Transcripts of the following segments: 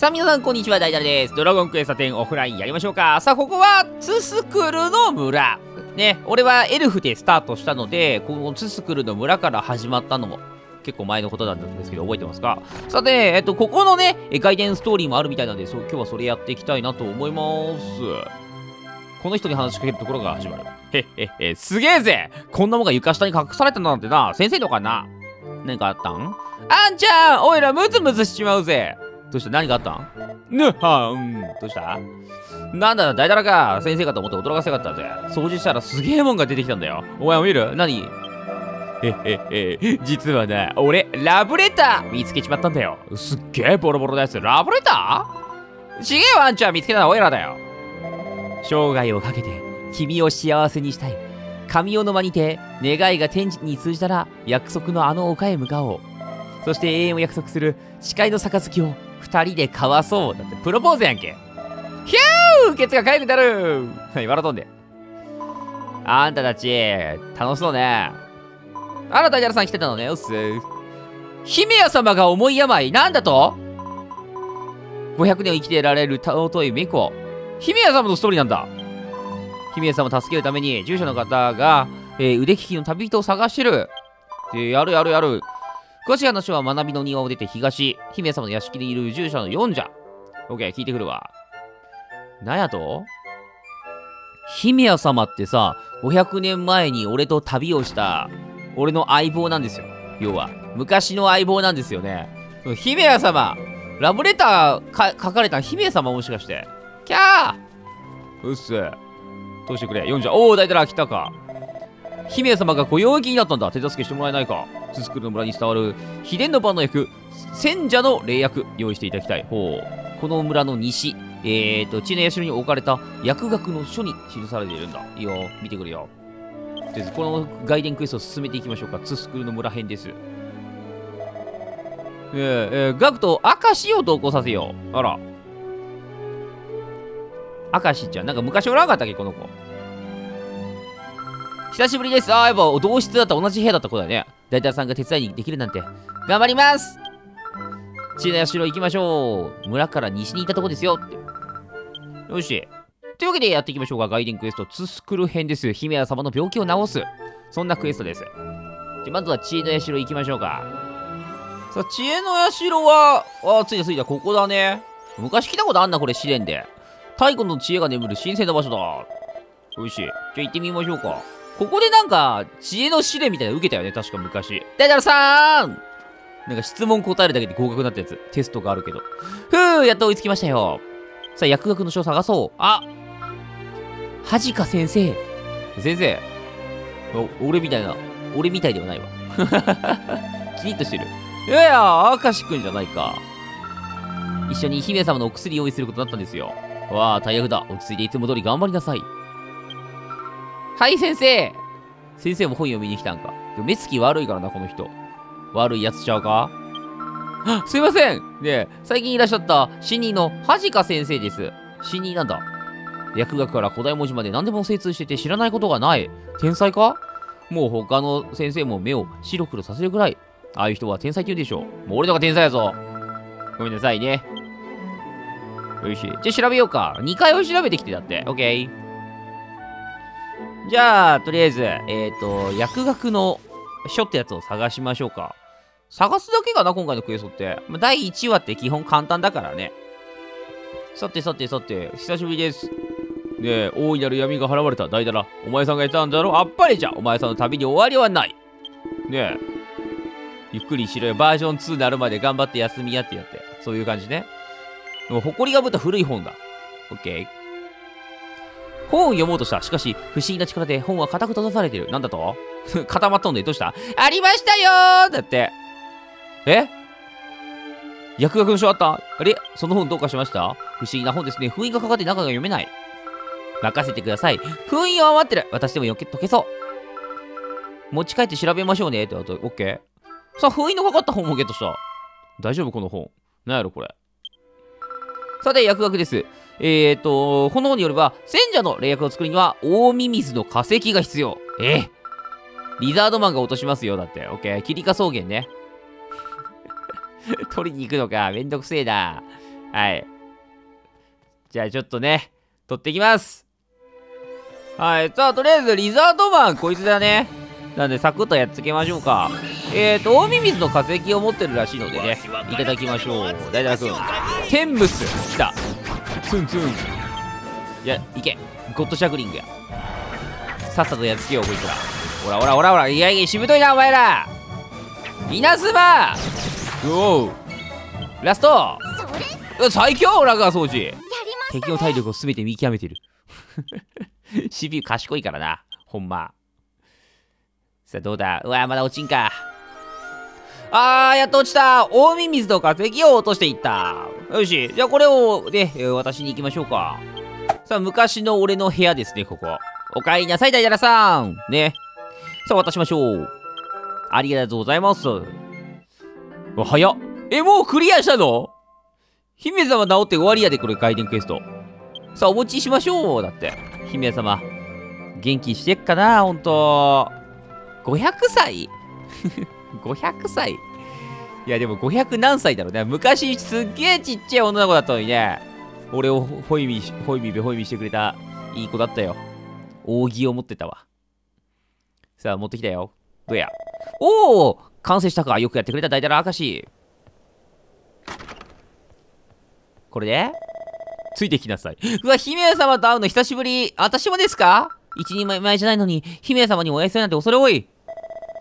さあ皆さんこんにちは、大ダです。ドラゴンクエスト10オフラインやりましょうか。さあここはツスクルの村。ね、俺はエルフでスタートしたので、このツスクルの村から始まったのも結構前のことだったんですけど、覚えてますか？さて、えっと、ここのね、外伝ストーリーもあるみたいなんで、そう今日はそれやっていきたいなと思います。この人に話しかけるところが始まる。へっへっへ、すげえぜこんなもんが床下に隠されたなんてな、先生のかな何かあったん？あんちゃんおいらムズムズしちまうぜどうした？何があったん？ぬはんどうした？なんだ、大だらか先生かと思って驚かせやがったぜ。掃除したらすげえもんが出てきたんだよ。お前も見る？何？えへへ、実はな、俺、ラブレター見つけちまったんだよ。すっげえボロボロなやつ、ラブレター？ちげえワンちゃん見つけたのは俺らだよ。生涯をかけて、君を幸せにしたい。神代の間にて、願いが天に通じたら、約束のあの丘へ向かおう。そして永遠を約束する誓いの杯を二人で交わそう。だってプロポーズやんけ。ヒューケツが痒くなるはい、笑とんで。あんたたち、楽しそうね。あら、ダジャラさん来てたのね。うっす。姫屋様が重い病、なんだと ?500 年生きてられる尊い巫女。姫屋様のストーリーなんだ。姫屋様を助けるために、従者の方が、えー、腕利きの旅人を探してる。で、やるやるやる。詳しい話は学びの庭を出て東、姫様の屋敷にいる従者の四者。オッケー、聞いてくるわ。なんやと？姫谷様ってさ、500年前に俺と旅をした俺の相棒なんですよ。要は。昔の相棒なんですよね。姫谷様ラブレター書かれた姫様もしかして。キャーうっす。どうしてくれ。読んじゃ。おお、大体来たか。姫様がご用意になったんだ。手助けしてもらえないか。ツスクルの村に伝わる秘伝の番の役、戦者の霊薬、用意していただきたい。ほう。この村の西、えーと、地の社に置かれた薬学の書に記されているんだ。いいよ、見てくるよ。でこの外伝クエストを進めていきましょうか。ツスクルの村編です。えー、えー、ガクとアシを同行させよう。あら。アカシちゃん、なんか昔おらんかったっけ、この子。久しぶりです。ああ、やっぱ同室だった同じ部屋だった子だね。大体さんが手伝いにできるなんて。頑張ります地の社行きましょう。村から西に行ったとこですよ。よし。というわけでやっていきましょうか。ガイデンクエスト、ツスクル編です。姫谷様の病気を治す。そんなクエストです。でまずは知恵の社行きましょうか。さあ、知恵の社は、あ、ついたついた、ここだね。昔来たことあんな、これ試練で。太古の知恵が眠る神聖な場所だ。よし。じゃ行ってみましょうか。ここでなんか、知恵の試練みたいなの受けたよね、確か昔。ダジャルさーんなんか質問答えるだけで合格になったやつ。テストがあるけど。ふうやっと追いつきましたよ。さあ、薬学の書を探そう。あはじか先生。先生。お、俺みたいな。俺みたいではないわ。キリッとしてる。いやいや、明石くんじゃないか。一緒に姫様のお薬用意することになったんですよ。わあ、大役だ。落ち着いていつも通り頑張りなさい。はい先生先生も本読みに来たんか。目つき悪いからな、この人。悪いやつちゃうか？すいませんね最近いらっしゃった死人のはじか先生です。死人なんだ？薬学から古代文字まで何でも精通してて知らないことがない。天才か？もう他の先生も目を白黒させるぐらい。ああいう人は天才って言うでしょ。もう俺のが天才やぞ。ごめんなさいね。よし。じゃあ調べようか。2回を調べてきてだって。オッケー。じゃあ、とりあえず、えっ、ー、と、薬学の書ってやつを探しましょうか。探すだけかな、今回のクエストって。まあ、第1話って基本簡単だからね。さてさてさて、久しぶりです。ねえ、大いなる闇が払われた大だら。お前さんがやったんだろ？あっぱれじゃお前さんの旅に終わりはない。ねえ。ゆっくりしろよ。バージョン2になるまで頑張って休みやってやって。そういう感じね。でも、埃がぶった古い本だ。オッケー。本を読もうとした。しかし、不思議な力で本は固く閉ざされている。なんだと？固まっとんで、どうした？ありましたよだって。え？薬学の書あった？あれ？その本どうかしました？不思議な本ですね。封印がかかって中が読めない。任せてください。封印は余ってる。私でもよけ解けそう。持ち帰って調べましょうね。ってあと、オッケー。さあ、封印のかかった本もゲットした。大丈夫？この本。なんやろこれ。さて、薬学です。えっ、ー、と、炎によれば、戦者の霊薬を作るには、大ミミズの化石が必要。えリザードマンが落としますよ。だって。オッケー。キリカ草原ね。取りに行くのか。めんどくせえな。はい。じゃあちょっとね、取ってきます。はい。さあ、とりあえず、リザードマン、こいつだね。なんで、サクッとやっつけましょうか。えーと、大ミミズの化石を持ってるらしいのでね、いただきましょう。大々くん。テンムス、来た。ツンツン。いや、いけ。ゴッドシャクリングや。さっさとやっつけよう、こいつら。ほらほらほらほら、いやいや、しぶといな、お前ら。稲妻おう。ラストうわ最強ラガー掃除敵の体力を全て見極めてる CPU 賢いからなほんまさあどうだ？うわまだ落ちんか。あーやっと落ちた。大ミミズと化石を落としていった。よし。じゃあこれをね、えー渡しに行きましょうか。さあ昔の俺の部屋ですねここ。おかえりなさいダイダラさん。ね。さあ渡しましょう。ありがとうございます。早っ。えもうクリアしたの？姫様治って終わりやで、これ、外伝クエスト。さあ、お持ちしましょう。だって。姫様。元気してっかな、ほんと。500歳 ?500 歳い？や、でも500何歳だろうね。昔、すっげえちっちゃい女の子だったのにね。俺をホイミ、ホイミベホイミしてくれた、いい子だったよ。扇を持ってたわ。さあ、持ってきたよ。どうや？おお完成したか？よくやってくれた、大体の証。これで？ついてきなさい。うわ、姫様と会うの久しぶり。私もですか？一人前じゃないのに、姫様にお会いするなんて恐れ多い。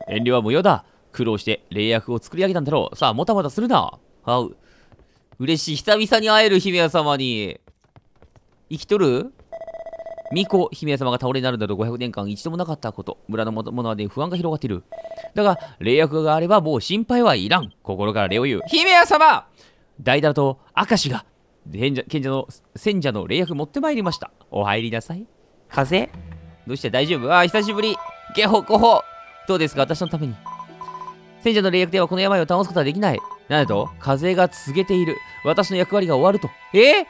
遠慮は無用だ。苦労して霊薬を作り上げたんだろう。さあ、もたもたするな。あう。嬉しい。久々に会える姫様に。生きとる？巫女姫様が倒れになるなど500年間一度もなかったこと。村の者で不安が広がっている。だが、霊薬があればもう心配はいらん。心から礼を言う。姫様大だと明石が賢者賢者の賢者の霊薬持ってまいりました。お入りなさい。風？邪どうして？大丈夫？ああ、久しぶり。ゲホコホどうですか？私のために。賢者の霊薬ではこの病を倒すことはできない。なんだと？風が告げている。私の役割が終わると。え？ー、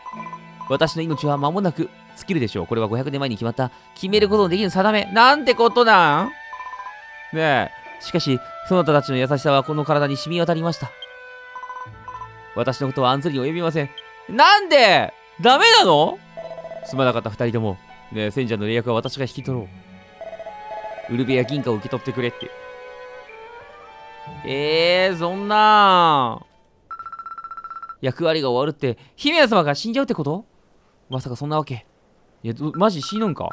私の命は間もなく尽きるでしょう。これは500年前に決まった決めることのできる定め。なんてことなん？ねえ。しかし、そなたたちの優しさはこの体に染み渡りました。私のことは案ずりに及びません。なんで？ダメなの？すまなかった二人とも。ねえ、戦者の霊薬は私が引き取ろう。ウルベや銀貨を受け取ってくれって。えー、そんな役割が終わるって、姫様が死んじゃうってこと？まさかそんなわけ。いや、マジ死ぬんか？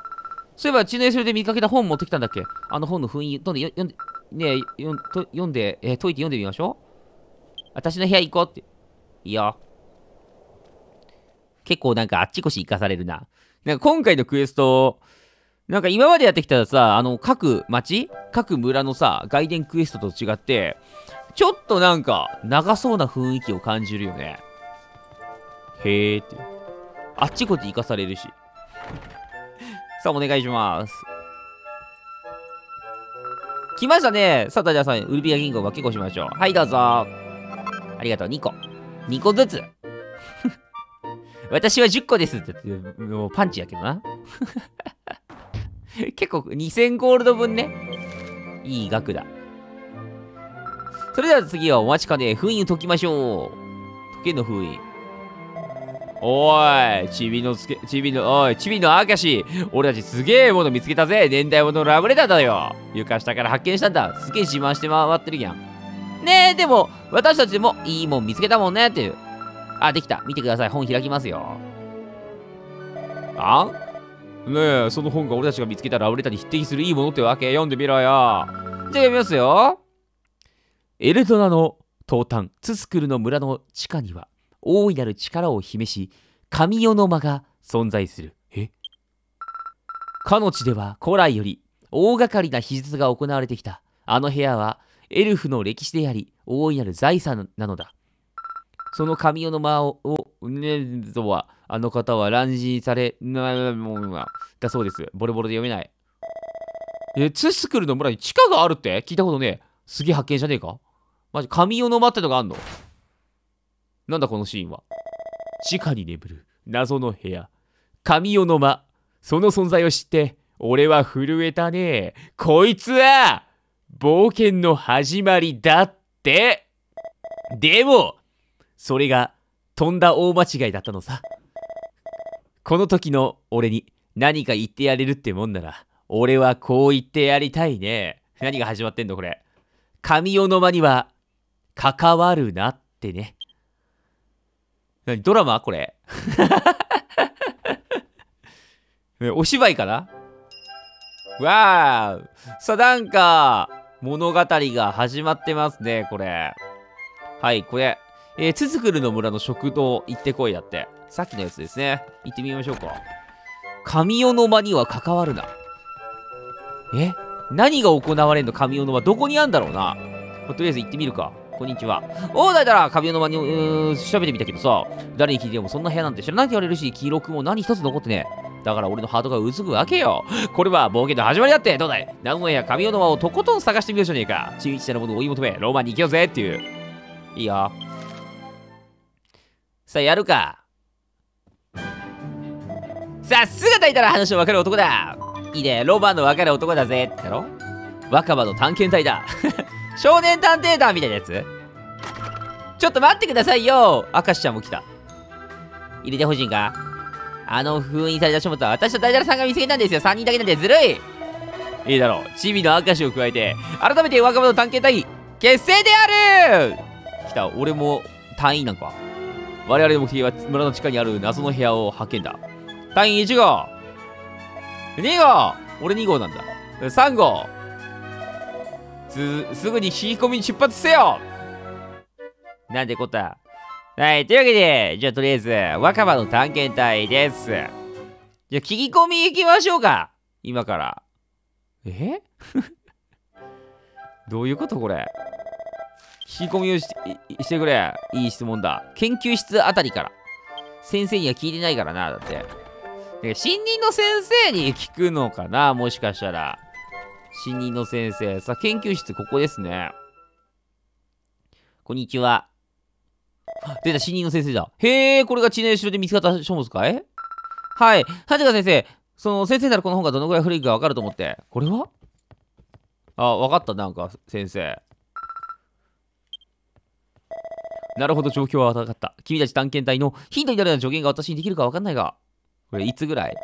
そういえば、血のそれで見かけた本持ってきたんだっけ？あの本の封印、どんでよ読んで、ねえ、よと読んで、えー解いて読んでみましょう。私の部屋行こうって。いいよ。結構なんかあっちこし行かされるな。なんか今回のクエスト、なんか今までやってきたらさ、あの各町各村のさ、外伝クエストと違って、ちょっとなんか長そうな雰囲気を感じるよね。へーって。あっちこっち行かされるし。さあ、お願いします。来ましたね。さあ、ダジャーさん、ウルビア銀行分けこしましょう。はい、どうぞ。ありがとう、2個。2個ずつ。私は10個ですって言って、もうパンチやけどな。結構2000ゴールド分ね。いい額だ。それでは次はお待ちかね、封印を解きましょう。解けの封印。おい、ちびのつけ、ちびの、おい、ちびの明石、俺たちすげえもの見つけたぜ。年代物のラブレターだよ。床下から発見したんだ。すげえ自慢して回ってるやん。ねえ、でも、私たちもいいもん見つけたもんねっていう。あ、できた。見てください。本開きますよ。あ？んねえ、その本が俺たちが見つけたラブレターに匹敵するいいものってわけ？読んでみろよ。じゃあ読みますよ。エルドナの東端、ツスクルの村の地下には、大いなる力を秘めし、神代の間が存在する。え？かの地では古来より大掛かりな秘術が行われてきた。あの部屋はエルフの歴史であり、大いなる財産なのだ。その神代の間を、をね、とは、あの方は乱心され、な、もう、だそうです。ボロボロで読めない。え、ツスクルの村に地下があるって聞いたことねえ。すげえ発見じゃねえかマジ、神代の間ってのがあんのなんだこのシーンは。地下に眠る謎の部屋。神代の間。その存在を知って、俺は震えたね。こいつは、冒険の始まりだって。でも、それがとんだ大間違いだったのさ。この時の俺に何か言ってやれるってもんなら、俺はこう言ってやりたいね。何が始まってんのこれ。神代の間には関わるなってね。何ドラマこれ。お芝居かな？わーさあなんか、物語が始まってますね、これ。はい、これ。えー、ツツクルの村の食堂行ってこいだって。さっきのやつですね。行ってみましょうか。神代の間には関わるな。え？何が行われんの？神代の間どこにあんだろうな？とりあえず行ってみるか。こんにちは。おー、だいたら、神代の間に、うー調べてみたけどさ、誰に聞いてもそんな部屋なんて知らないって言われるし、記録も何一つ残ってねだから俺のハートがうずくわけよ。これは冒険の始まりだって、どうだい？謎の部屋、神代の間をとことん探してみようじゃねえか。中一者のものを追い求め、ローマに行けようぜっていう。いいよ。さあ、やるか。さあ、姿いたら話の分かる男だ。いいね、ロマンの分かる男だぜ。だろ若葉の探検隊だ。少年探偵団みたいなやつ？ちょっと待ってくださいよ明石ちゃんも来た。入れてほしいんか？あの封印された書物は私と大太郎さんが見つけたんですよ。3人だけなんでずるいいいだろう。チビの明石を加えて、改めて若葉の探検隊、結成である来た、俺も隊員なんか。我々の目的は村の地下にある謎の部屋を発見だ。隊員1号 !2 号俺2号なんだ。3号す、すぐに引き込みに出発せよなんでこった。はい、というわけで、じゃあとりあえず、若葉の探検隊です。じゃあ聞き込み行きましょうか今から。え？どういうことこれ？聞き込みをししてくれ。いい質問だ。研究室あたりから。先生には聞いてないからな、だって。で新任の先生に聞くのかな？もしかしたら。新任の先生。さあ、研究室ここですね。こんにちは。出た、新任の先生だ。へえ、これが知念城で見つかった書物かい？はい。はじか先生、その先生ならこの本がどのぐらい古いかわかると思って。これは？あ、わかった、なんか、先生。なるほど、状況は分かった。君たち探検隊のヒントになるような助言が私にできるか分かんないが。これ、いつぐらい？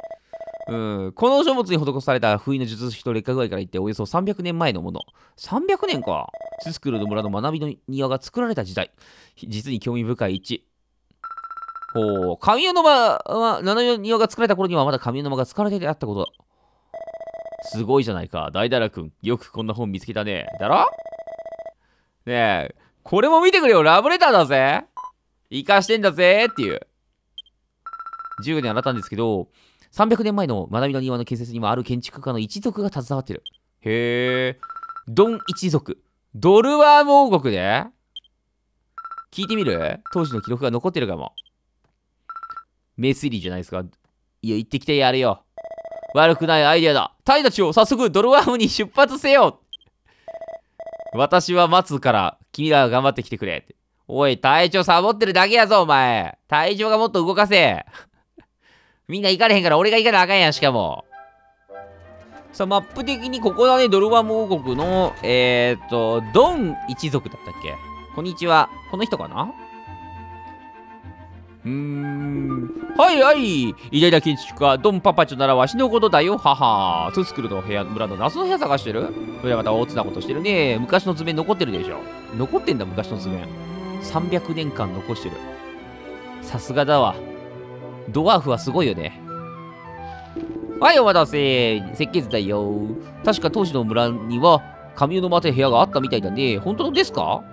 うん。この書物に施された封印の術式と劣化具合から言っておよそ300年前のもの。300年か。ススクルの村の学びの庭が作られた時代。実に興味深い一。ほう。神代の間は、七の庭が作られた頃にはまだ神代の間が使われてあったこと。すごいじゃないか。大だらくん。よくこんな本見つけたね。だろ？ねえ、これも見てくれよ。ラブレターだぜ。生かしてんだぜっていう。10年洗ったんですけど、300年前の学びの庭の建設にはある建築家の一族が携わってる。へえ。ドン一族。ドルワーム王国で聞いてみる？当時の記録が残ってるかも。名推理じゃないですか。いや、行ってきてやるよ。悪くないアイデアだ。タイたちを早速ドルワームに出発せよ私は待つから、君らが頑張ってきてくれって。おい、隊長サボってるだけやぞ、お前。隊長がもっと動かせ。みんな行かれへんから俺が行かなあかんやん、しかも。さあ、マップ的にここだね、ドルワム王国の、えー、っと、ドン一族だったっけ？こんにちは。この人かな？うーん。はいはい。偉大な建築家、ドンパパチョならわしのことだよ、はは。ススクルの部屋、村の謎の部屋探してる？それはまた大津なことしてるね。昔の図面残ってるでしょ。残ってんだ、昔の図面。300年間残してる。さすがだわ。ドワーフはすごいよね。はい、お待たせ。設計図だよ。確か当時の村には、神代の待て部屋があったみたいだね。本当ですか？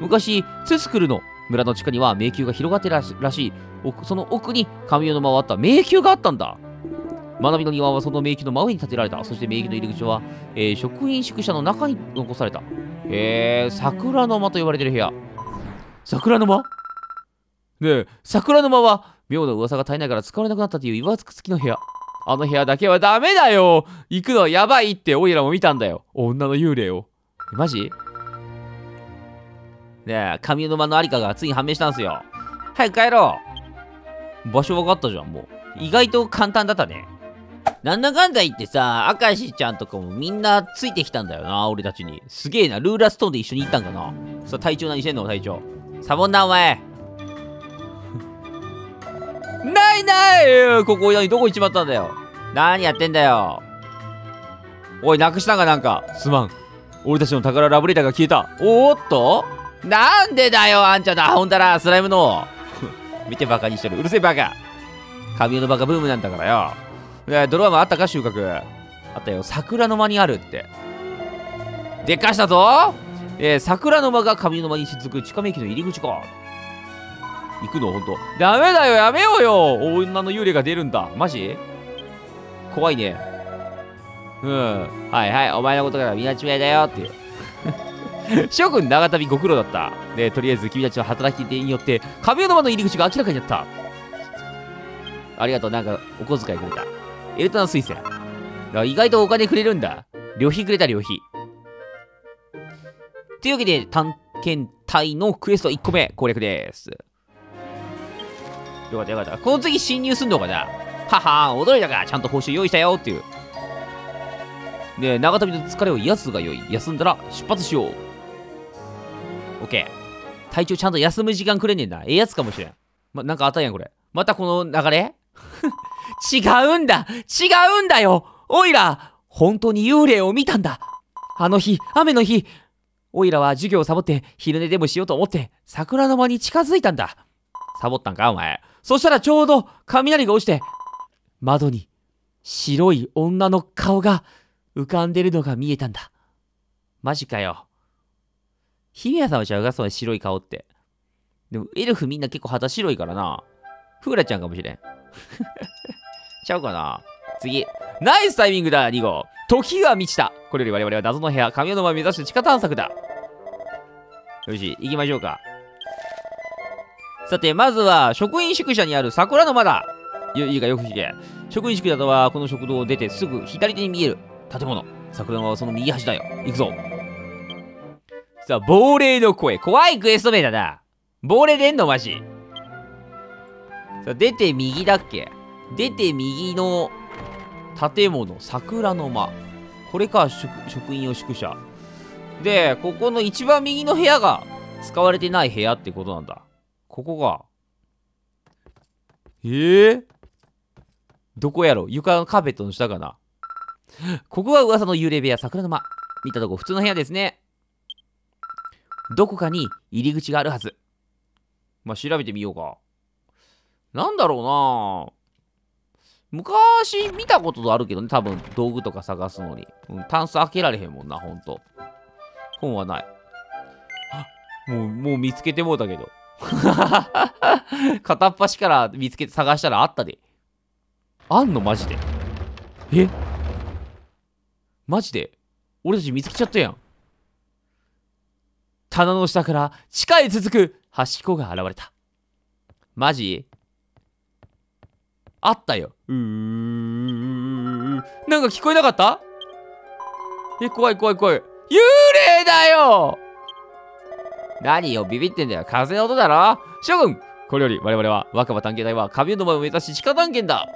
昔、ツスクルの村の地下には迷宮が広がってららしい。その奥に神代の間はあった迷宮があったんだ。学びの庭はその迷宮の真上に建てられた。そして迷宮の入り口は、えー、職員宿舎の中に残された。へえ、桜の間と呼ばれてる部屋。桜の間？ねえ、桜の間は妙な噂が絶えないから使われなくなったという岩付きの部屋。あの部屋だけはダメだよ行くのはやばいってオイラも見たんだよ。女の幽霊を。マジ？ねえ、神の間のありかがついに判明したんすよ。早く帰ろう。場所分かったじゃん、もう。意外と簡単だったね。なんだかんだ言ってさ、明石ちゃんとかもみんなついてきたんだよな、俺たちに。すげえな、ルーラストーンで一緒に行ったんかな。さ、隊長何してんの、隊長。サボンな、お前。ないないここ何どこ行っちまったんだよ何やってんだよおいなくしたんかなんかすまん俺たちの宝ラブレターが消えたおーっとなんでだよあんちゃんだほんたらスライムの。見てバカにしてる。うるせえバカ。神のバカブームなんだからよ。ドラマあったか収穫。あったよ。桜の間にあるって。でっかしたぞ。えー、桜の間が神の間に続く地下迷宮の入り口か。行くのほんと。ダメだよやめようよ。女の幽霊が出るんだ。マジ？怖いね。うん。はいはい。お前のことから見間違いだよっていう。諸君長旅ご苦労だった。でとりあえず君たちの働き手によって神の間の入り口が明らかになった。ありがとう。なんかお小遣いくれた。エルタナ水星意外とお金くれるんだ。旅費くれた旅費。というわけで探検隊のクエスト1個目。攻略です。よかったよかった。この次侵入すんのかな？はは驚いたか。ちゃんと報酬用意したよっていう。で、長旅の疲れを癒すがよい。休んだら出発しよう。オッケー。体調ちゃんと休む時間くれねえな。ええやつかもしれん。ま、なんかあったやん、これ。またこの流れ？違うんだ違うんだよおいら本当に幽霊を見たんだあの日、雨の日、おいらは授業をサボって昼寝でもしようと思って桜の間に近づいたんだ。サボったんかお前。そしたらちょうど雷が落ちて、窓に白い女の顔が浮かんでるのが見えたんだ。マジかよ。ヒミヤさんはちゃうかその白い顔って。でも、エルフみんな結構肌白いからな。フーラちゃんかもしれん。ちゃうかな次。ナイスタイミングだ、2号。時が満ちた。これより我々は謎の部屋、神尾の間を目指して地下探索だ。よし、行きましょうか。さて、まずは、職員宿舎にある桜の間だ。いいか、よく聞け。職員宿舎とは、この食堂を出てすぐ左手に見える建物。桜の間はその右端だよ。行くぞ。さあ、亡霊の声。怖いクエスト名だな。亡霊出んのマジ。さあ、出て右だっけ出て右の建物、桜の間。これか、職員用宿舎。で、ここの一番右の部屋が使われてない部屋ってことなんだ。ここが。えー、どこやろ？床のカーペットの下かなここが噂の幽霊部屋、桜の間。見たとこ普通の部屋ですね。どこかに入り口があるはず。まあ、調べてみようか。なんだろうな昔見たことあるけどね、多分道具とか探すのに。うん、タンス開けられへんもんな、ほんと。本はない。もう、もう見つけてもうたけど。片っ端から見つけて探したらあったで。あんのマジで。え？マジで？俺たち見つけちゃったやん。棚の下から地下へ続く端っこが現れた。マジ？あったよ。うーなんか聞こえなかった？え、怖い怖い怖い。幽霊だよ！何よ、ビビってんだよ。風の音だろ？諸君これより我々は若葉探検隊は神の前を目指し地下探検だ。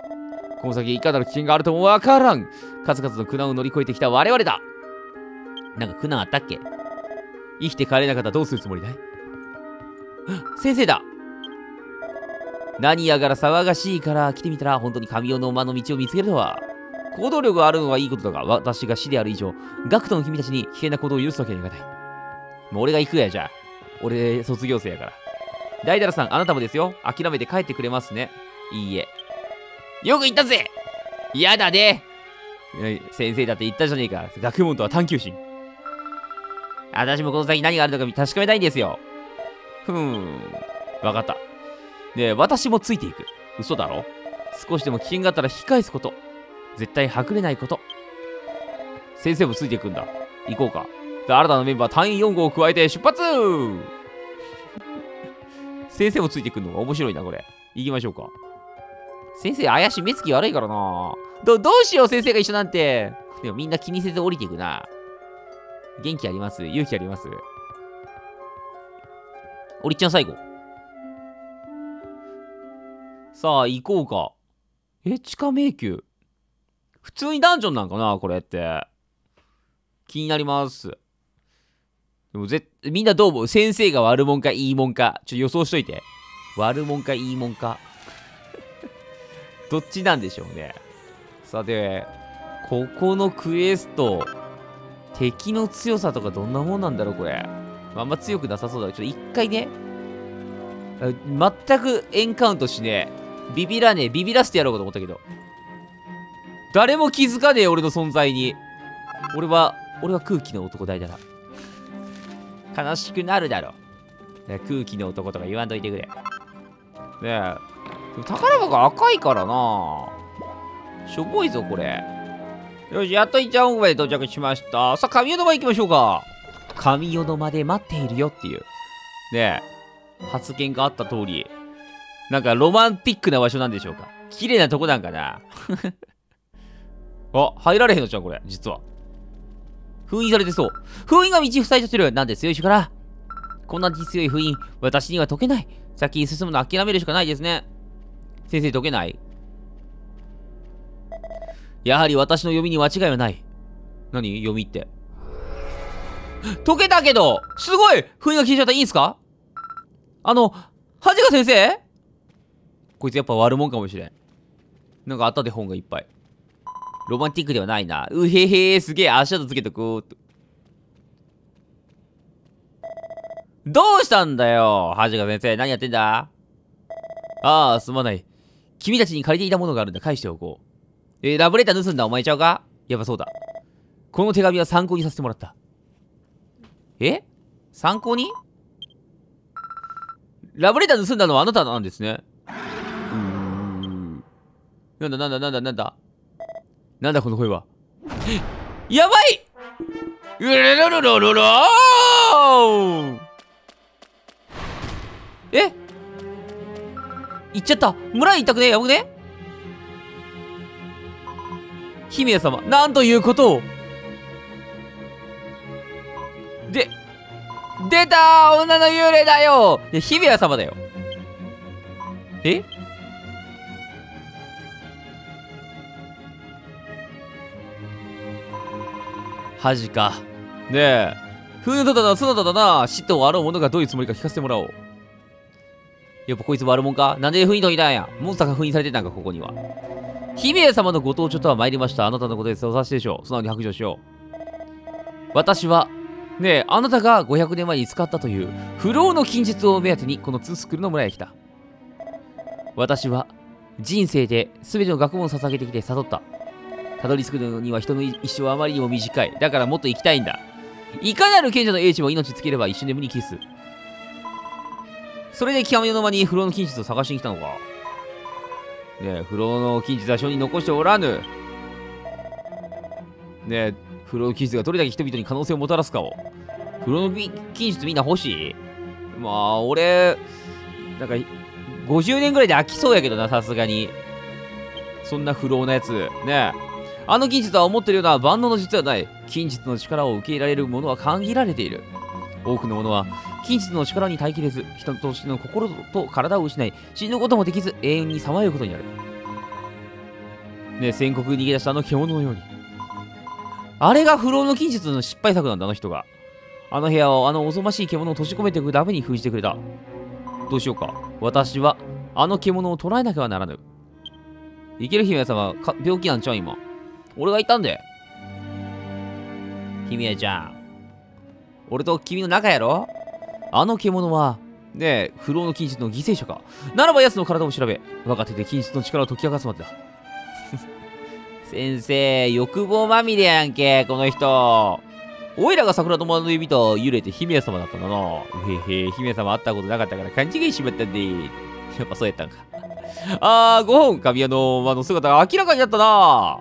この先いかなる危険があるともわからん。数々の苦難を乗り越えてきた我々だ。なんか苦難あったっけ？生きて帰れなかったらどうするつもりだい？先生だ何やがら騒がしいから来てみたら本当に神代の馬の道を見つけるとは行動力があるのはいいことだが私が死である以上ガクトの君たちに危険な行動を許すわけにはいかないもう俺が行くやじゃあ俺、卒業生やから。大太郎さん、あなたもですよ。諦めて帰ってくれますね。いいえ。よく言ったぜ嫌だね先生だって言ったじゃねえか。学問とは探求心。私もこの先何があるのか確かめたいんですよ。ふーん。わかった。で、私もついていく。嘘だろ？少しでも危険があったら引き返すこと。絶対はくれないこと。先生もついていくんだ。行こうか。新たなメンバー隊員4号を加えて出発先生もついてくるの？が面白いな、これ。行きましょうか。先生、怪しい目つき悪いからなど、どうしよう、先生が一緒なんて。でもみんな気にせず降りていくな。元気あります？勇気あります？おりっちゃん最後。さあ、行こうか。え、地下迷宮。普通にダンジョンなんかなこれって。気になります。でもぜみんなどう思う？先生が悪者かいいもんか？ちょ予想しといて。悪者かいいもんか？どっちなんでしょうね。さて、ここのクエスト、敵の強さとかどんなもんなんだろう、これ。あんま強くなさそうだ。ちょっと一回ね、全くエンカウントしねえ。ビビらねえ。ビビらせてやろうかと思ったけど。誰も気づかねえ、俺の存在に。俺は、俺は空気の男大だな。悲しくなるだろ。空気の男とか言わんといてくれ。ねえ。宝箱赤いからなしょぼいぞ、これ。よし、やっと一番奥まで到着しました。さあ、神代の間行きましょうか。神代の間で待っているよっていう。ねえ。発言があった通り。なんかロマンティックな場所なんでしょうか。綺麗なとこなんかな。あ、入られへんのじゃん、これ。実は。封印されてそう。封印が道塞いちゃってる。なんで強いしから。こんなに強い封印、私には解けない。先に進むの諦めるしかないですね。先生解けない？やはり私の読みに間違いはない。何？読みって。解けたけどすごい封印が消えちゃったいいんすか？あの、はじか先生？こいつやっぱ悪もんかもしれん。なんかあったで本がいっぱい。ロマンティックではないな。うへへすげえ足跡つけとこうと。どうしたんだよはじか先生、何やってんだ？ああ、すまない。君たちに借りていたものがあるんだ。返しておこう。えー、ラブレター盗んだお前ちゃうか？やっぱそうだ。この手紙は参考にさせてもらった。え？参考に？ラブレター盗んだのはあなたなんですね。うーん。なんだなんだなんだなんだ？なんだこの声は？やばいうるるるるるるえ？行っちゃった村行ったくねやばくね姫様、なんということをで、出た女の幽霊だよいや、姫様だよ。え？恥か。ねえ。風のだな、そなただな。死とあろう者がどういうつもりか聞かせてもらおう。やっぱこいつ悪者か？なんで封印といたんや？モンスターが封印されてたんか、ここには。姫様のご登場とは参りました。あなたのことです。お察しでしょう。素直に白状しよう。私は、ねえ、あなたが500年前に使ったという不老の金術を目当てにこのツースクールの村へ来た。私は人生で全ての学問を捧げてきて悟った。たどり着くのには人の一生はあまりにも短い。だからもっと生きたいんだ。いかなる賢者の英知も命つければ一瞬で無にキス。それで極めの間に不老の金術を探しに来たのか。ね、不老の金術は書に残しておらぬ。ねえ、不老の金術がどれだけ人々に可能性をもたらすかを。不老の金術みんな欲しい？まあ、俺、なんか、50年ぐらいで飽きそうやけどな、さすがに。そんな不老なやつ。ね。あの金術は思ってるような万能の術はない。金術の力を受け入れられるものは限られている。多くの者は金術の力に耐えきれず、人としての心と体を失い、死ぬこともできず、永遠にさまようことになる。ね宣告逃げ出したあの獣のように。あれが不老の金術の失敗作なんだ、あの人が。あの部屋をあのおぞましい獣を閉じ込めていくために封じてくれた。どうしようか。私は、あの獣を捕らえなきゃならぬ。いける姫様、か病気なんちゃう今。俺がいたんで。姫ちゃん。俺と君の仲やろ？あの獣は、ねえ、不老の金術の犠牲者か。ならば奴の体を調べ、若手で金術の力を解き明かすまでだ。先生、欲望まみれやんけ、この人。おいらが桜友の指と揺れて姫様だったんだな。へへ、姫様会ったことなかったから勘違いしまったんで。やっぱそうやったんか。あー、5本神谷の間の姿が明らかになったな。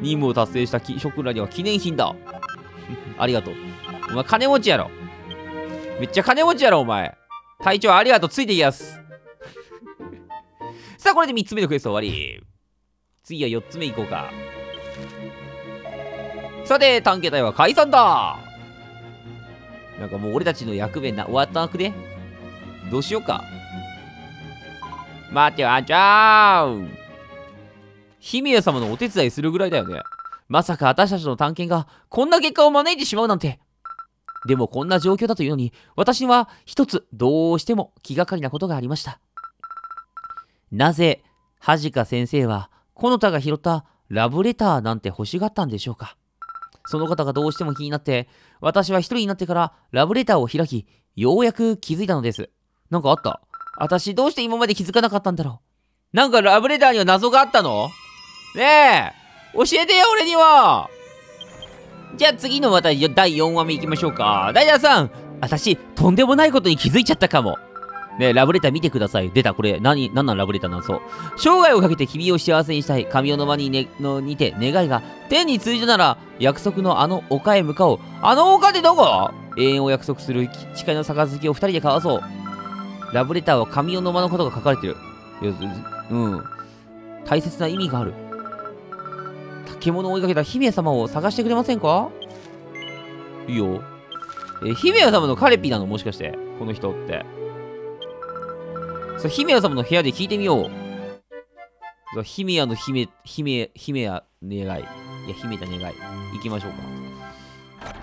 任務を達成した諸君らには記念品だ。ありがとう。お前金持ちやろ。めっちゃ金持ちやろ、お前。隊長ありがとう。ついていきます。さあ、これで3つ目のクエスト終わり。次は4つ目いこうか。さて、探検隊は解散だなんかもう俺たちの役目な、終わったなくねどうしようか。待てよ、あんちゃん姫様のお手伝いするぐらいだよね。まさか私たちの探検がこんな結果を招いてしまうなんて。でもこんな状況だというのに、私は一つどうしても気がかりなことがありました。なぜはじか先生は、この他が拾ったラブレターなんて欲しがったんでしょうか。その方がどうしても気になって、私は一人になってからラブレターを開き、ようやく気づいたのです。なんかあった？私どうして今まで気づかなかったんだろう。なんかラブレターには謎があったの？ねえ教えてよ俺には。じゃあ次のまた第4話目いきましょうか。ダイヤさん私、とんでもないことに気づいちゃったかも。ねラブレター見てください。出た、これ、何、何なんラブレターなんそう。生涯をかけて君を幸せにしたい。神尾の間に,、ね、のにて願いが、天に通じたなら、約束のあの丘へ向かおう。あの丘ってどこ？永遠を約束する誓いの杯を二人で交わそう。ラブレターは神尾の間のことが書かれてる。うん。大切な意味がある。獣を追いかけた姫様を探してくれませんか？いいよ。え、姫様のカレピなの？もしかして。この人って。そ姫様の部屋で聞いてみよう。そう姫屋の姫、姫、姫屋願い。いや、姫だ願い。行きましょう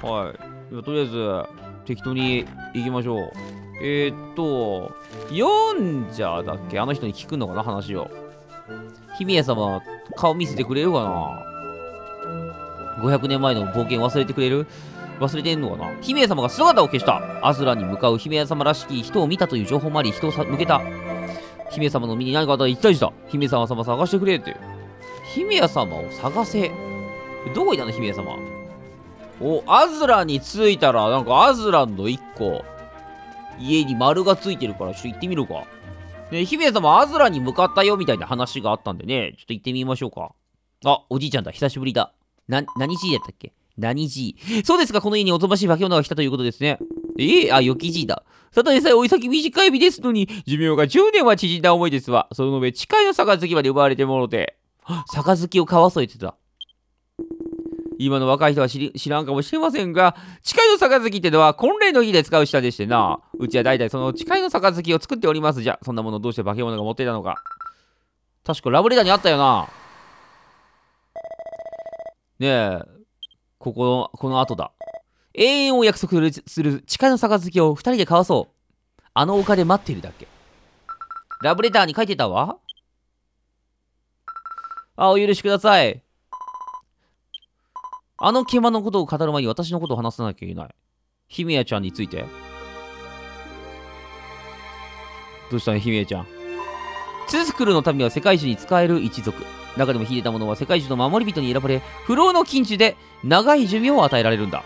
か。はい。とりあえず、適当に行きましょう。えー、っと、読んじゃだっけ？あの人に聞くのかな？話を。姫様、顔見せてくれるかな？500年前の冒険忘れてくれる？忘れてんのかな？姫様が姿を消した。アズラに向かう姫様らしき人を見たという情報もあり人を向けた。姫様の身に何かあったら一体した。姫様様探してくれって。姫様を探せ。どこいたの？姫様。おアズラに着いたらなんかアズランの1個。家に丸がついてるからちょっと行ってみるか。ね姫様アズラに向かったよみたいな話があったんでね。ちょっと行ってみましょうか。あおじいちゃんだ。久しぶりだ。な、何 G やったっけ？何 G? そうですか、この家におとばしい化け物が来たということですね。ええ？ー、あ、よき G だ。ただでさえおい先短い日ですのに、寿命が10年は縮んだ思いですわ。その上、誓いの杯まで奪われてもろて。杯を交わそう言ってた。今の若い人は知らんかもしれませんが、誓いの杯ってのは婚礼の日で使う下でしてな。うちは大体その誓いの杯を作っておりますじゃ。そんなものどうして化け物が持っていたのか。確かラブレターにあったよな。ねえ、ここの、この後だ。永遠を約束する誓いの杯を二人で交わそう。あの丘で待っているだけ。ラブレターに書いてたわ。あ、お許しください。あの獣のことを語る前に私のことを話さなきゃいけない。姫谷ちゃんについて。どうしたの、姫谷ちゃん。ツスクルの民は世界中に使える一族。中でも秀でた者は世界中の守り人に選ばれ、不老の禁地で長い寿命を与えられるんだ。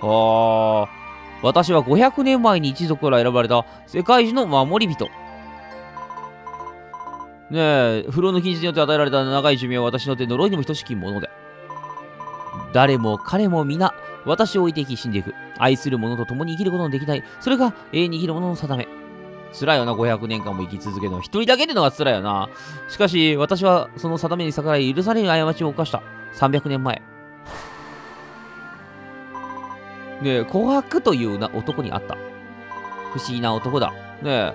あー、私は500年前に一族から選ばれた世界中の守り人。ねえ、不老の禁止によって与えられた長い寿命は私の手呪いにも等しきもので。誰も彼も皆、私を置いていき死んでいく。愛する者と共に生きることのできない。それが永遠に生きる者の定め。辛いよな、500年間も生き続けるの。一人だけでのが辛いよな。しかし、私はその定めに逆らい許される過ちを犯した。300年前。ねえ、琥珀というな男に会った。不思議な男だ。ねえ、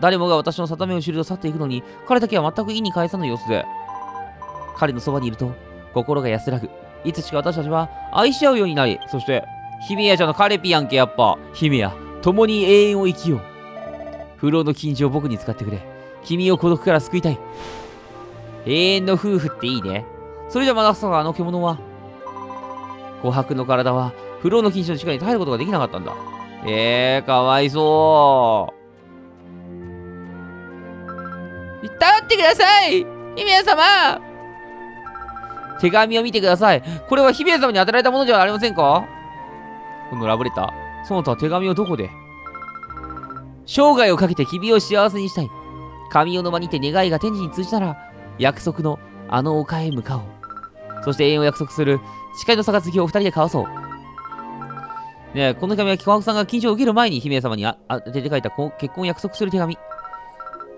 誰もが私の定めを知ると去っていくのに、彼だけは全く意に介さぬ様子で。彼のそばにいると、心が安らぐ。いつしか私たちは愛し合うようになり、そして、姫谷ちゃんのカレピやんけ、やっぱ。姫谷、共に永遠を生きよう。不老の禁止を僕に使ってくれ。君を孤独から救いたい。永遠の夫婦っていいね。それじゃまださかあの獣は？琥珀の体は不老の禁止の力に耐えることができなかったんだ。えー、かわいそう。頼ってください姫様手紙を見てください。これは姫様に与えられたものではありませんか？このラブレター。その他手紙をどこで？生涯をかけて君を幸せにしたい。神代の間にて願いが天地に通じたら、約束のあの丘へ向かおう。そして永遠を約束する誓いの杯を二人で交わそう。ねえ、この手紙は琥珀さんが緊張を受ける前に姫様にあ当てて書いた結婚を約束する手紙。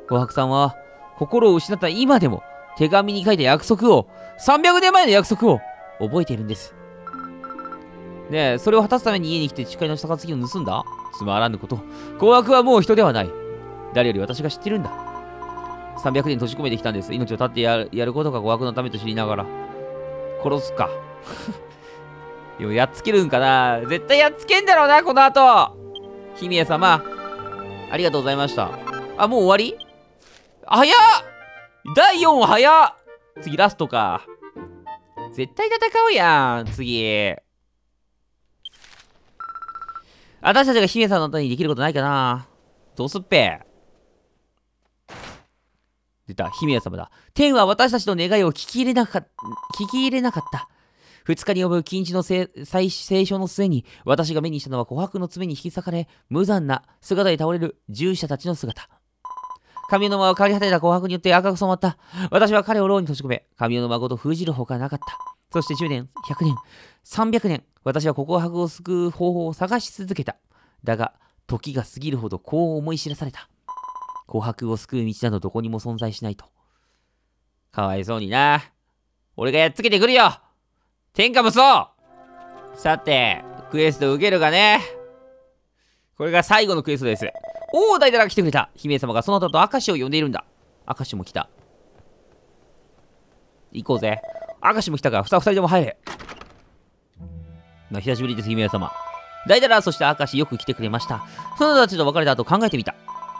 琥珀さんは心を失った今でも手紙に書いた約束を、300年前の約束を覚えているんです。ねえ、それを果たすために家に来て誓いの杯を盗んだ？つまらぬこと。紅白はもう人ではない。誰より私が知ってるんだ。300年閉じ込めてきたんです。命を絶ってやることが紅白のためと知りながら。殺すか。でもやっつけるんかな絶対やっつけんだろうな、この後姫様。ありがとうございました。あ、もう終わり？早っ第4話早っ次ラストか。絶対戦うやん、次。私たちが姫さんの後にできることないかなどうすっぺ出た、姫様だ。天は私たちの願いを聞き入れなか、聞き入れなかった。二日に及ぶ禁止の最聖書の末に、私が目にしたのは琥珀の爪に引き裂かれ、無残な姿で倒れる従者たちの姿。神の間は変わり果てた琥珀によって赤く染まった。私は彼を牢に閉じ込め、神の間ごと封じるほかなかった。そして10年、100年、300年、私は琥珀を救う方法を探し続けた。だが、時が過ぎるほどこう思い知らされた。琥珀を救う道などどこにも存在しないと。かわいそうにな。俺がやっつけてくるよ天下無双さて、クエスト受けるがね。これが最後のクエストです。おお、大だら来てくれた。姫様がその後と明石を呼んでいるんだ。明石も来た。行こうぜ。明石も来たから、ふた二人とも入れ。まあ、久しぶりです、姫様。大だら、そして明石よく来てくれました。そのたちと別れた後考えてみた。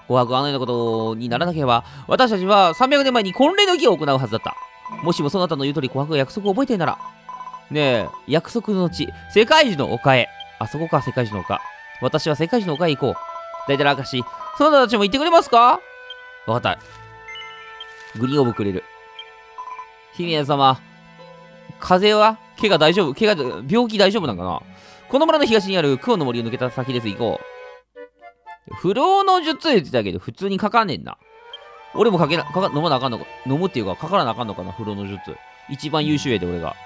紅白あのようなことにならなければ、私たちは300年前に婚礼の儀を行うはずだった。もしもそなたの言う通り紅白が約束を覚えていなら、ねえ、約束の地、世界樹の丘へ。あそこか、世界樹の丘。私は世界樹の丘へ行こう。大体明石、そなたたちも行ってくれますか？わかった。グリーンオブくれる。姫様、風邪は？怪我大丈夫？怪我、病気大丈夫なんかな？この村の東にある雲の森を抜けた先です。行こう。不老の術言ってたけど、普通にかかんねんな。俺もかけな、かか、飲まなあかんのか、飲むっていうか、かからなあかんのかな、不老の術。一番優秀やで、俺が。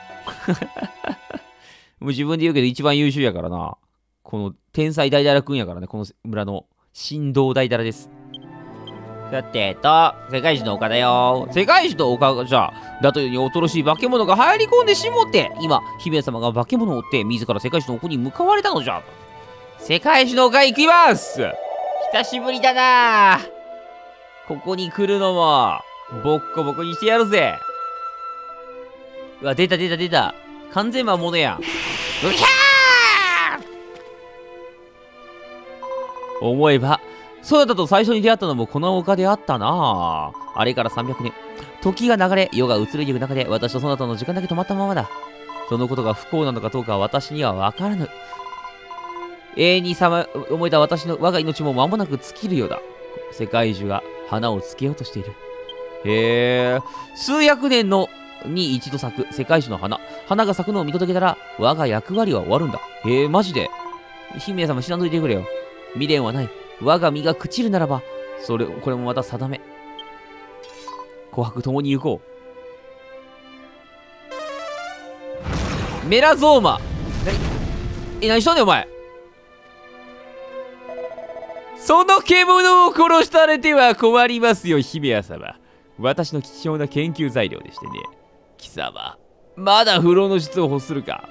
もう自分で言うけど一番優秀やからな。この天才大だらくんやからね、この村の振動大だらです。さてと、世界一の丘だよ。世界一の丘じゃ、だというに恐ろしい化け物が入り込んでしもって、今、姫様が化け物を追って自ら世界一の丘に向かわれたのじゃ。世界一の丘行きます久しぶりだなここに来るのも、ボッコボコにしてやるぜ。うわ、出た出た出た。完全魔物やん。うひゃー思えば、そうだと最初に出会ったのもこの丘であったなああれから300年。時が流れ、夜が移りゆく中で私とそなたの時間だけ止まったままだ。そのことが不幸なのかどうかは私にはわからぬ。永遠にさま、思えた私の我が命も間もなく尽きるようだ。世界中が花をつけようとしている。へえ、数百年のに一度咲く世界中の花。花が咲くのを見届けたら、我が役割は終わるんだ。へえ、マジで。姫様死なんといてくれよ。未練はない。我が身が朽ちるならば、それ、これもまた定め。琥珀共に行こう。メラゾーマ。何え、何しとんねん、お前。その獣を殺されては困りますよ、姫様。私の貴重な研究材料でしてね。貴様、まだ不老の術を欲するか。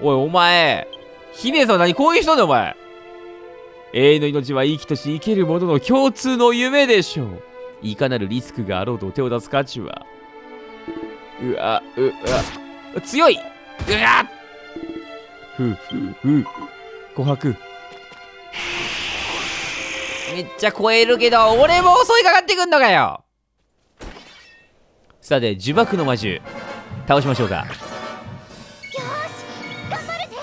おい、お前、姫様何こういう人だよお前。永遠の命は生きとし生ける者の共通の夢でしょう。いかなるリスクがあろうと手を出す価値は。うわ、うわ、強いうわふうふうふう。琥珀。めっちゃ超えるけど、俺も襲いかかってくんのかよさて、呪縛の魔獣。倒しましょうか。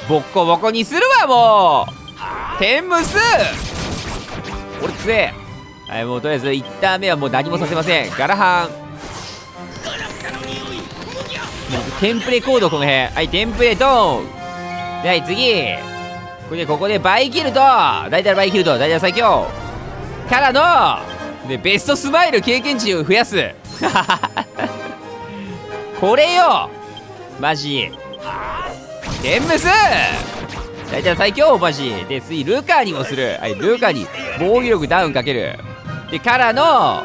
ボッコボコにするわ、もう天むす俺強え。はいもうとりあえず1ターン目はもう何もさせません。ガラハン。テンプレコードこの辺。はいテンプレドーン。はい次。これでここでバイキルと大体バイキルと大体最強。からのでベストスマイル経験値を増やす。これよ。マジ。テンムス。大体最強マジで次ルカにもする。はい。ルカに防御力ダウンかける。でからの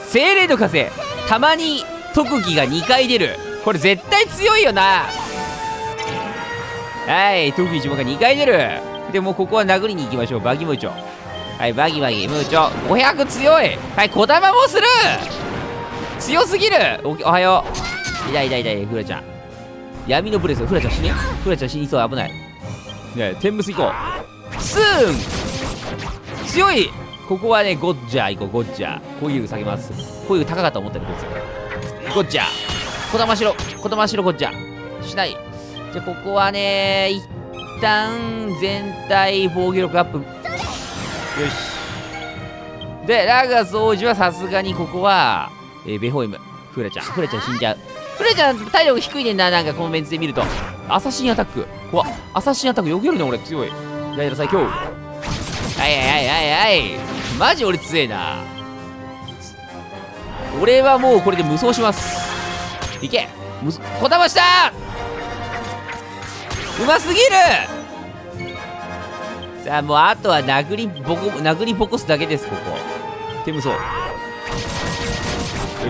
精霊の風。たまに特技が2回出る。これ絶対強いよな。はい特技1問が2回出る。でもここは殴りに行きましょう。バギムーチョ。はいバギバギムーチョ。500強い。はい小玉もする。強すぎる。おおはよう。痛い痛い痛いフラちゃん闇のブレス。フラちゃん死ね？フラちゃん死にそう。危ない。ねえ天むす行こう。スーン！強い！ここはねゴッジャー。行こう。ゴッジャー。攻撃力下げます。攻撃力高かったと思ったらこいつゴッジャー。小玉しろ小玉しろゴッジャー。しない。じゃあここはね一旦全体防御力アップ。よし。でラガス王子はさすがにここは、えーベホイム。フレちゃん。フレちゃん死んじゃうフレちゃん体力低いねんななんかこのメンツで見ると。アサシンアタック。怖っ。アサシンアタックよけるね俺。強い。ダイヤ最強はいはいはいはいはい。マジ俺強えな。俺はもうこれで無双します。いけ。むこだました。うますぎる。さあもうあとは殴りボコ殴りボコすだけですここ。手無双。よ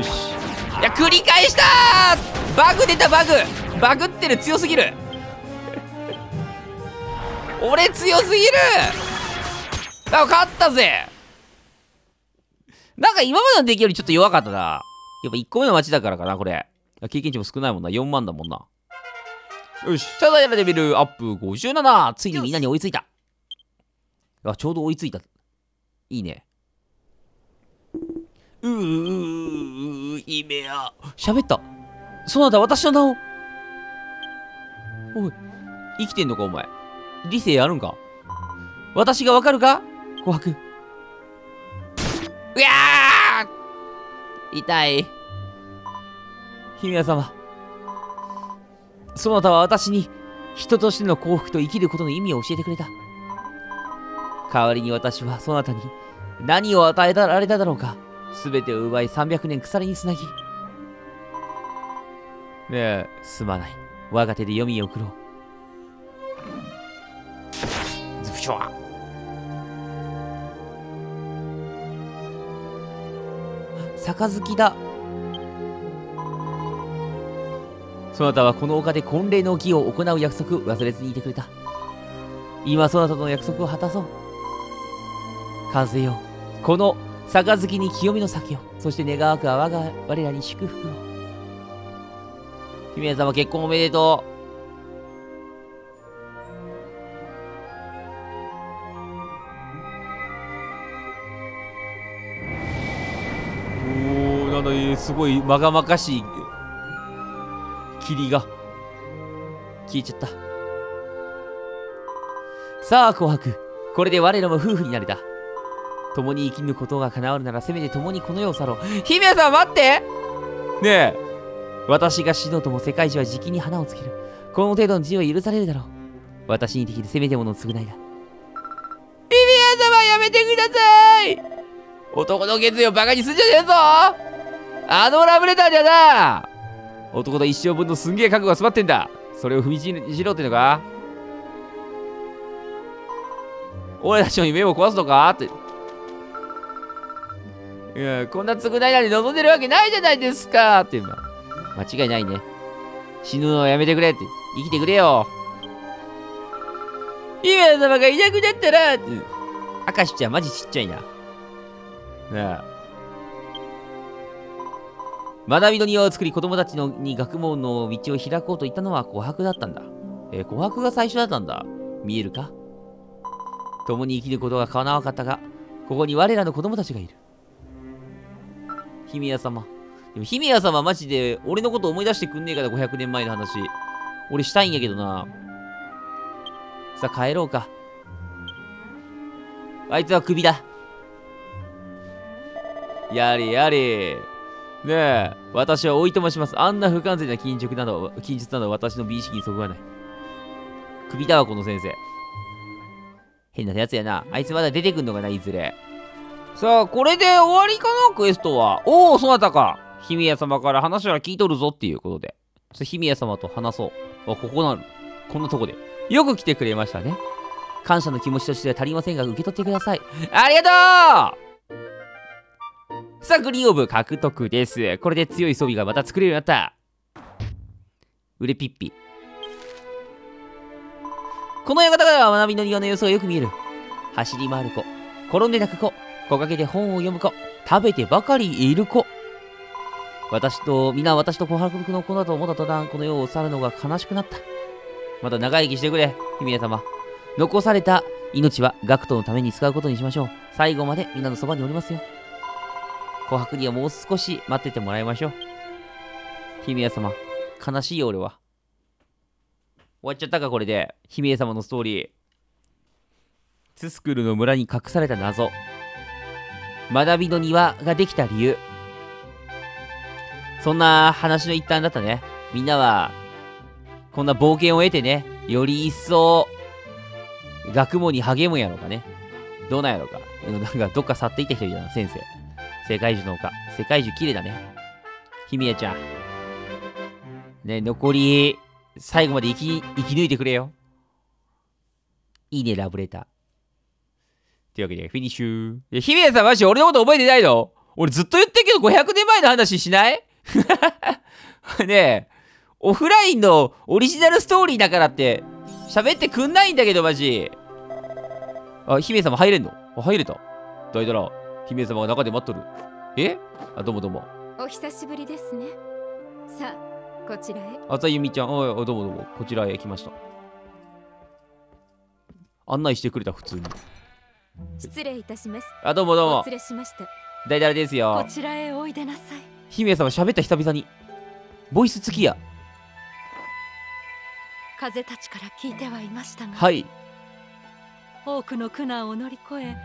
し。いや繰り返したバグ出たバグバグってる強すぎる俺強すぎるあ勝ったぜなんか今までの出来よりちょっと弱かったなやっぱ1個目の街だからかなこれ経験値も少ないもんな4万だもんなよし。ただやらレベルアップ57。ついにみんなに追いついた。あ、ちょうど追いついた。いいね。うー、うー、姫や。喋った。そなた私の名を。おい、生きてんのかお前。理性あるんか？私がわかるか？琥珀。うやー痛い。姫様。そなたは私に人としての幸福と生きることの意味を教えてくれた。代わりに私はそなたに何を与えられただろうか。すべてを奪い300年鎖につなぎ。ねえ、すまない。我が手で読みを送ろう。ズブシュワ杯だ。そなたはこの丘で婚礼の儀を行う約束忘れずにいてくれた。今そなたとの約束を果たそう。風よ、この杯に清めの酒を、そして願わくは我が我らに祝福を。姫様結婚おめでとう。おー、なんだ、すごいまがまかしい霧が消えちゃった。さあ紅白これで我らも夫婦になれた。共に生きぬことが叶うならせめて共にこの世を去ろう。姫さん待って。ねえ。私が死のうとも世界中はじきに花をつける。この程度の自由は許されるだろう。私にできるせめてもの償いだ。姫様やめてください。男の決意をバカにすんじゃねえぞ。あのラブレターじゃな。男と一生分のすんげえ覚悟が詰まってんだ。それを踏みにしろってのか。俺たちの夢を壊すのか？って。いやこんな償いなんて望んでるわけないじゃないですか。っていうの間違いないね死ぬのはやめてくれって生きてくれよ姫様がいなくなったらって明石ちゃんマジちっちゃいななあ学びの庭を作り子供たちのに学問の道を開こうと言ったのは琥珀だったんだ。えー、琥珀が最初だったんだ。見えるか？共に生きることが叶わなかったが、ここに我らの子供たちがいる。姫様。でも姫屋様マジで俺のこと思い出してくんねえから500年前の話。俺したいんやけどな。さあ帰ろうか。あいつはクビだ。やれやれ。ねえ、私はおいとまします。あんな不完全な禁食など、禁術など私の美意識にそぐわない。首だわ、この先生。変なやつやな。あいつまだ出てくんのかな、いずれ。さあ、これで終わりかな、クエストは。おお、そなたか。姫屋様から話は聞いとるぞっていうことで。ちょ姫屋様と話そう。あ、ここなる。こんなとこで。よく来てくれましたね。感謝の気持ちとしては足りませんが、受け取ってください。ありがとうさあ、グリーンオブ獲得です。これで強い装備がまた作れるようになった。うれピッピ。この館からは学びの庭の様子がよく見える。走り回る子、転んで泣く子、木陰で本を読む子、食べてばかりいる子。私と、皆私と琥珀の子だと思った途端、この世を去るのが悲しくなった。また長生きしてくれ、姫様。残された命は学徒のために使うことにしましょう。最後までみんなのそばにおりますよ。琥珀にはもう少し待っててもらいましょう。姫様、悲しいよ俺は。終わっちゃったかこれで。姫様のストーリー。ツスクルの村に隠された謎。学びの庭ができた理由。そんな話の一端だったね。みんなは、こんな冒険を得てね、より一層、学問に励むんやろうかね。どうなんやろうか。なんか、どっか去っていった人いるな、先生。世界樹の丘。世界樹綺麗だね。ひみやちゃん。ね、残り、最後まで生き、生き抜いてくれよ。いいね、ラブレター。というわけで、フィニッシュ。いひみやさん、マジ俺のこと覚えてないの？俺ずっと言ってんけど、500年前の話しない？ねえ、オフラインのオリジナルストーリーだからって、喋ってくんないんだけど、マジ。あ、姫様入れんの？あ、入れた。だいたら、姫様が中で待っとる。え？あ、どうもどうも。お久しぶりですね。さあ、こちらへ。あざゆみちゃん、おい、どうもどうも。こちらへ来ました。案内してくれた、普通に。失礼いたします。あ、どうもどうも。失礼しました。だいたらですよ。こちらへおいでなさい。姫様喋った久々に。ボイス付きや。風たちから聞いてはいましたが、はい、多くの苦難を乗り越えよ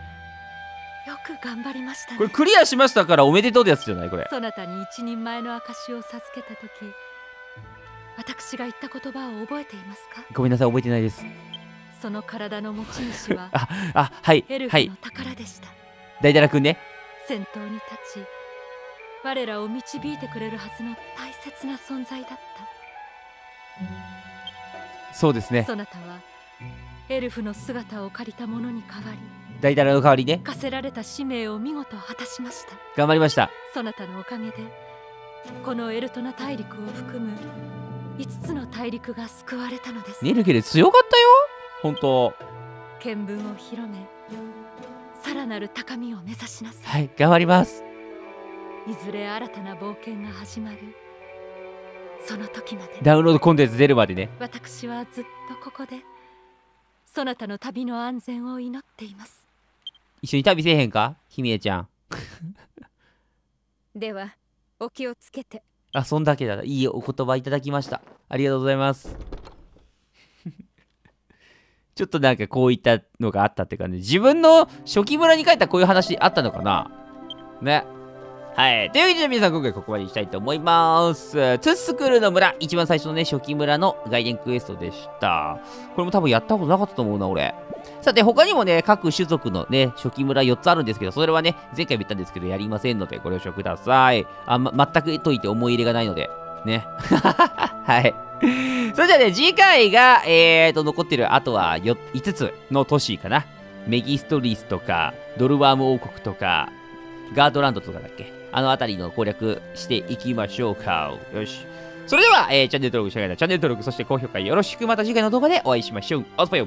く頑張りました、ね、これクリアしましたからおめでとうってやつじゃないこれ。そなたに一人前の証を授けた時私が言った言葉を覚えていますか？ごめんなさい覚えてないです。その体の持ち主は ああはいエルフの宝でした、はい、大太郎くんね。先頭に立ち我らを導いてくれるはずの大切な存在だった。そうですね。そなたはエルフの姿を借りたものに代わり大太郎の代わりね。課せられた使命を見事果たしました。頑張りました。そなたのおかげでこのエルトナ大陸を含む5つの大陸が救われたのです。ネルゲル強かったよ。本当。見聞を広めさらなる高みを目指しなさい。はい頑張りますいずれ新たな冒険が始まる。その時までダウンロードコンテンツ出るまでね。私はずっとここでそなたの旅の安全を祈っています。一緒に旅せえへんか？姫江ちゃん。ではお気をつけて。あそんだけだ。いいお言葉いただきました。ありがとうございます。ちょっとなんかこういったのがあったって感じ。自分の初期村に帰ったこういう話あったのかな？ねはい。というわけで皆さん今回ここまでにしたいと思います。トゥスクールの村、一番最初のね、初期村の外伝クエストでした。これも多分やったことなかったと思うな、俺。さて、他にもね、各種族のね、初期村4つあるんですけど、それはね、前回も言ったんですけど、やりませんのでご了承ください。あん、ま、全く解いて思い入れがないので、ね。はい。それじゃあね、次回が、えーと、残ってる、あとは5つの都市かな。メギストリスとか、ドルワーム王国とか、ガードランドとかだっけ？あの辺りの攻略していきましょうか。よし。それでは、えー、チャンネル登録してない、チャンネル登録、そして高評価よろしくまた次回の動画でお会いしましょう。おつぱよ